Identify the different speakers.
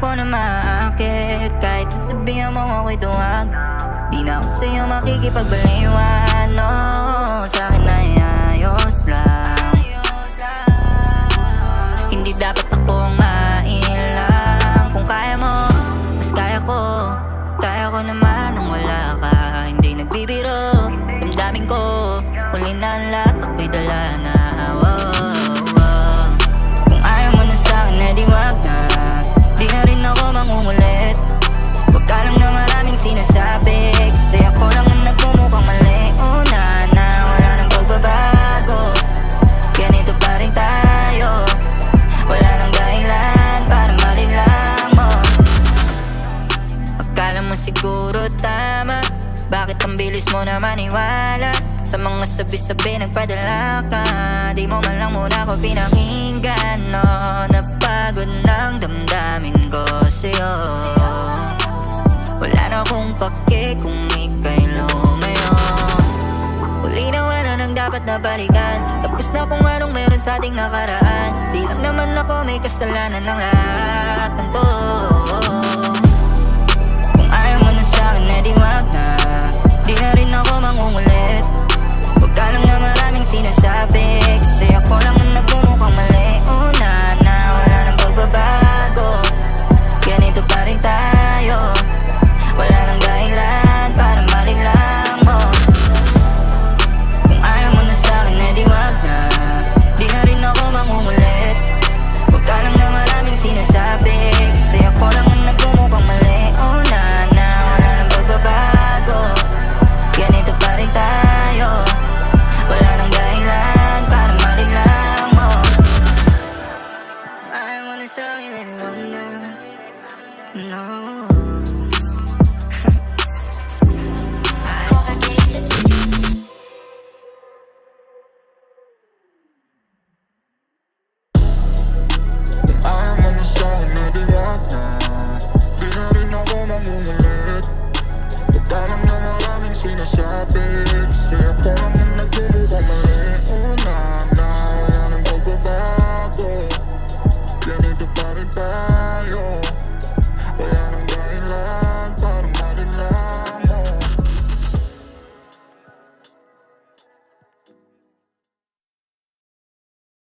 Speaker 1: Maakit. Kahit sabihan mo ako'y duwag Di na ako sa'yo makikipagbaliwan. No, sa akin ay ayos lang. Hindi dapat ako ang mailang. Kung kaya mo, mas kaya ko. Kaya ko naman nang wala ka. Hindi nagbibiro, damdamin ko siguro tama. Bakit ang bilis mo na maniwala? Sa mga sabi-sabi nagpadala ka. Di mo man lang muna ako pinakinggan. No, napagod ng damdamin ko sa'yo. Wala na akong pake kung ika'y lumayo. Huli na wala nang dapat na balikan. Tapos na kung anong meron sa ating nakaraan. Di lang naman ako may kasalanan ng lahat ng to
Speaker 2: it down.